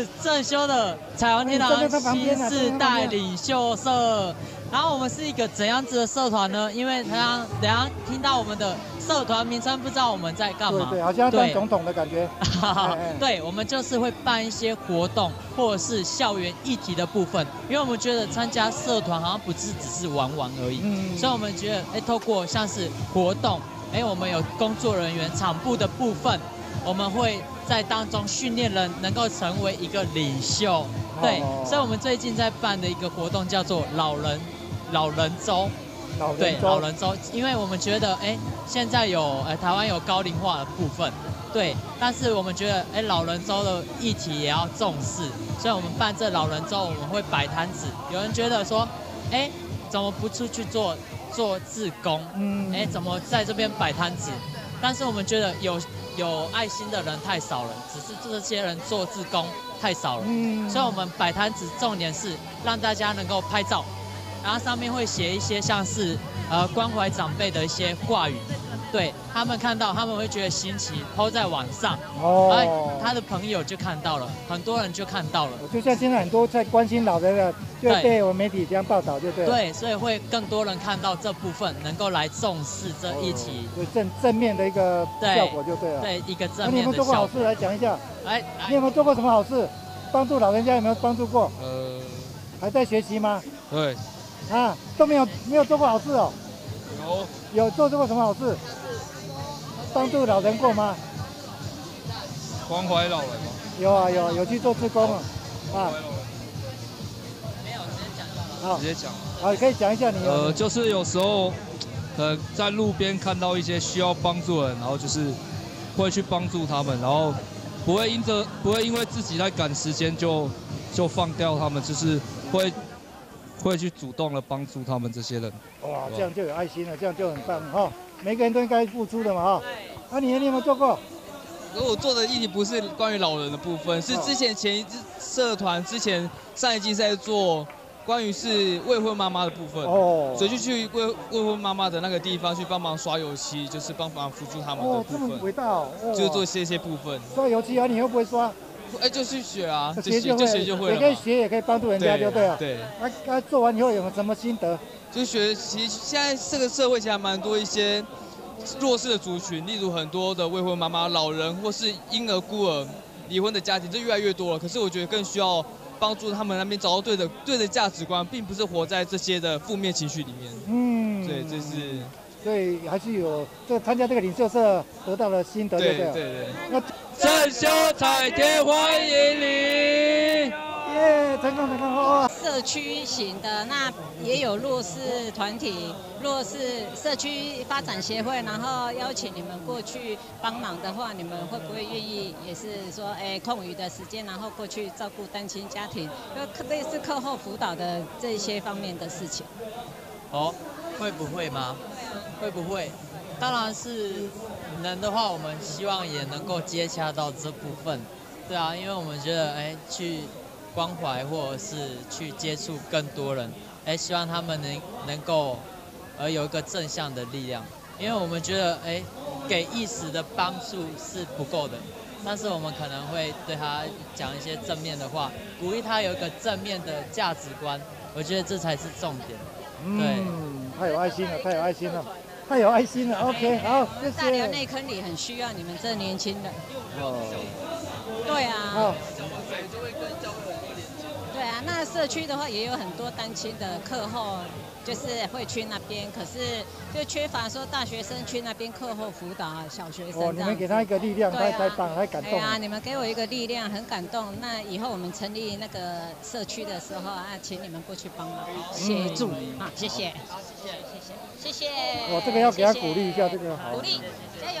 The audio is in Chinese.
是正修的彩虹天堂新世代领袖社。然后我们是一个怎样子的社团呢？因为他等下听到我们的社团名称，不知道我们在干嘛。对对，好像当总统的感觉。对，我们就是会办一些活动，或者是校园议题的部分。因为我们觉得参加社团好像不是只是玩玩而已，嗯，所以我们觉得，哎，透过像是活动，哎，我们有工作人员、场部的部分，我们会在当中训练人能够成为一个领袖。对，所以我们最近在办的一个活动叫做老人。老人周，对老人周，因为我们觉得，哎，现在有，呃，台湾有高龄化的部分，对，但是我们觉得，哎，老人周的议题也要重视，所以我们办这老人周，我们会摆摊子。有人觉得说，哎，怎么不出去做做志工？嗯，哎，怎么在这边摆摊子？但是我们觉得有有爱心的人太少了，只是这些人做志工太少了，嗯，所以我们摆摊子重点是让大家能够拍照。然后上面会写一些像是呃关怀长辈的一些话语，对他们看到他们会觉得新奇，抛在网上，哦，他的朋友就看到了，很多人就看到了。就像现在很多在关心老人的，就被我们媒体这样报道，就对。对，所以会更多人看到这部分，能够来重视这一起，就正正面的一个效果就对了。对，一个正面的效果。你有没有做过好事？来讲一下。来，你有没有做过什么好事？帮助老人家有没有帮助过？呃，还在学习吗？对。啊，都没有没有做过好事哦。有有做过什么好事？帮助老人过吗？关怀老人吗？有啊有啊有去做志工啊。啊。直接讲好，直接讲。好，可以讲一下你。呃，就是有时候，呃，在路边看到一些需要帮助的人，然后就是会去帮助他们，然后不会因着不会因为自己在赶时间就就放掉他们，就是会。会去主动的帮助他们这些人，哇，这样就有爱心了，这样就很棒哈。每个人都应该付出的嘛哈。啊，你你有没有做过？如果做的议题不是关于老人的部分，是之前前一支社团之前上一季在做关于是未婚妈妈的部分，哦，所以就去未未婚妈妈的那个地方去帮忙刷油漆，就是帮忙辅助他们的部分。哦，这么伟大哦。就是做这些部分。刷油漆啊，你又不会刷？哎，就去学啊，学就学就会也可以学，也可以帮助人家，就对了。对。那那做完以后有什么心得？就学习现在这个社会其实还蛮多一些弱势的族群，例如很多的未婚妈妈、老人或是婴儿孤儿、离婚的家庭，这越来越多了。可是我觉得更需要帮助他们那边找到对的对的价值观，并不是活在这些的负面情绪里面。嗯。对，这是。所以还是有这参加这个领袖社得到了心得，对对？对对。那。正修彩天欢迎你，耶！成功成功哦！社区型的那也有弱势团体，弱势社区发展协会，然后邀请你们过去帮忙的话，你们会不会愿意？也是说，哎，空余的时间，然后过去照顾单亲家庭，就类似课后辅导的这些方面的事情。哦，会不会吗？会不会？当然是能的话，我们希望也能够接洽到这部分，对啊，因为我们觉得，哎，去关怀或者是去接触更多人，哎，希望他们能能够，呃，有一个正向的力量，因为我们觉得，哎，给一时的帮助是不够的，但是我们可能会对他讲一些正面的话，鼓励他有一个正面的价值观，我觉得这才是重点。对，太有爱心了，太有爱心了。太有爱心了，OK，好，谢谢。大寮内坑里很需要你们这年轻的。哦。对啊。哦。那社区的话也有很多单亲的课后，就是会去那边，可是就缺乏说大学生去那边课后辅导啊，小学生。哦，你们给他一个力量，太太棒，太感动。对啊，你们给我一个力量，很感动。那以后我们成立那个社区的时候啊，请你们过去帮忙协助啊，谢谢。好，谢谢，谢谢。谢谢。我，这个要给他鼓励一下，这个好。鼓励，加油。